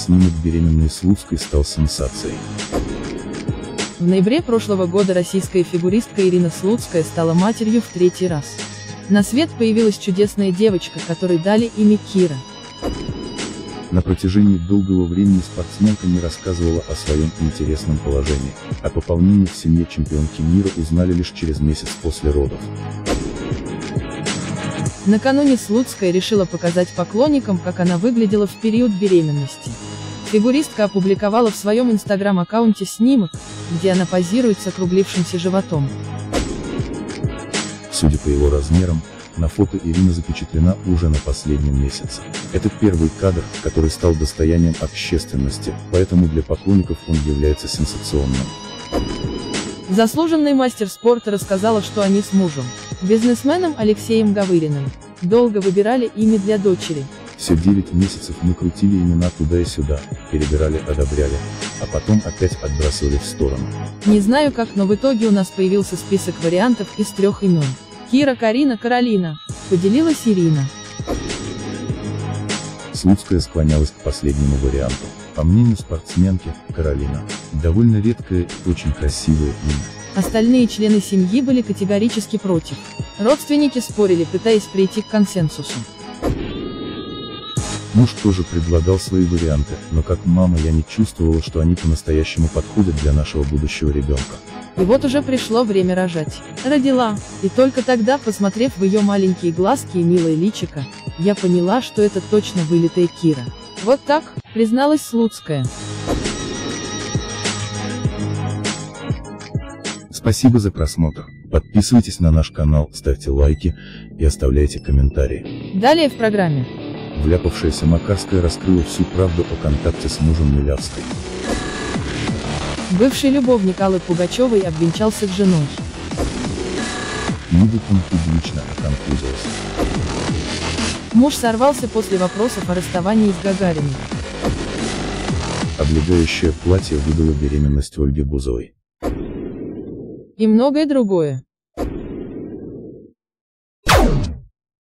Снимок беременной Слуцкой стал сенсацией. В ноябре прошлого года российская фигуристка Ирина Слуцкая стала матерью в третий раз. На свет появилась чудесная девочка, которой дали имя Кира. На протяжении долгого времени спортсменка не рассказывала о своем интересном положении, о пополнении в семье чемпионки мира узнали лишь через месяц после родов. Накануне Слуцкая решила показать поклонникам, как она выглядела в период беременности. Фигуристка опубликовала в своем инстаграм-аккаунте снимок, где она позирует с округлившимся животом. Судя по его размерам, на фото Ирина запечатлена уже на последнем месяце. Это первый кадр, который стал достоянием общественности, поэтому для поклонников он является сенсационным. Заслуженный мастер спорта рассказала, что они с мужем, бизнесменом Алексеем Гавыриным, долго выбирали имя для дочери. Все 9 месяцев мы крутили имена туда и сюда, перебирали, одобряли, а потом опять отбрасывали в сторону. Не знаю как, но в итоге у нас появился список вариантов из трех имен. Кира, Карина, Каролина. Поделилась Ирина. Слуцкая склонялась к последнему варианту. По мнению спортсменки, Каролина, довольно редкое и очень красивое имя. Остальные члены семьи были категорически против. Родственники спорили, пытаясь прийти к консенсусу. Муж тоже предлагал свои варианты, но как мама я не чувствовала, что они по-настоящему подходят для нашего будущего ребенка. И вот уже пришло время рожать. Родила, и только тогда, посмотрев в ее маленькие глазки и милое личико, я поняла, что это точно вылитая Кира. Вот так, призналась Слуцкая. Спасибо за просмотр. Подписывайтесь на наш канал, ставьте лайки и оставляйте комментарии. Далее в программе. Вляпавшаяся Макарская раскрыла всю правду о контакте с мужем Милявской. Бывший любовник Аллы Пугачевой обвенчался с женой. Миддлтон публично оконфузился. Муж сорвался после вопросов о расставании с Гагариной. Облегающее платье выдало беременность Ольге Бузовой. И многое другое.